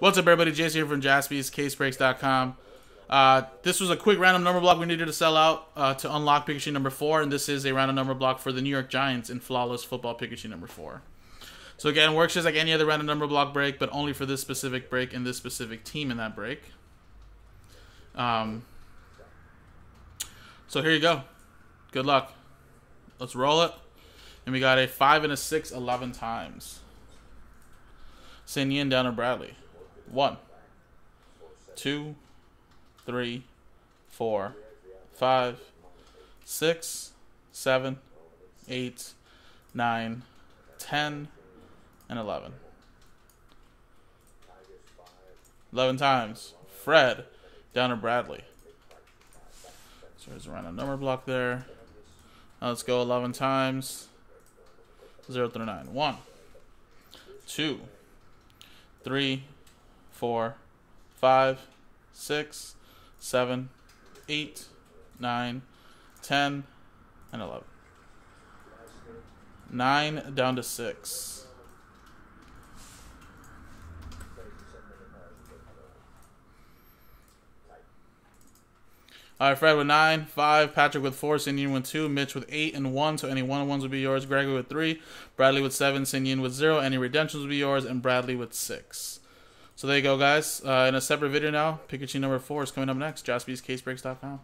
What's up, everybody? Jason here from jaspyscasebreaks.com. Uh, this was a quick random number block we needed to sell out uh, to unlock PYT number four, and this is a random number block for the New York Giants in Flawless Football PYT number four. So again, works just like any other random number block break, but only for this specific break and this specific team in that break. Um, so here you go. Good luck. Let's roll it. And we got a 5 and a 6 11 times. Sin Yin down to Bradley. One, two, three, four, five, six, seven, eight, nine, ten, and eleven. Eleven times. Fred. Down to Bradley. So there's a random number block there. Now let's go 11 times. 0 through 9. 1, 2, 3, four, five, six, seven, eight, nine, ten, and eleven. Nine down to six. All right, Fred with nine, five, Patrick with four, Sinyin with two, Mitch with eight and one, so any one on ones would be yours. Gregory with three, Bradley with seven, Sinyin with zero, any redemptions would be yours, and Bradley with six. So there you go, guys. Uh, in a separate video now, PYT number four is coming up next. JaspysCaseBreaks.com.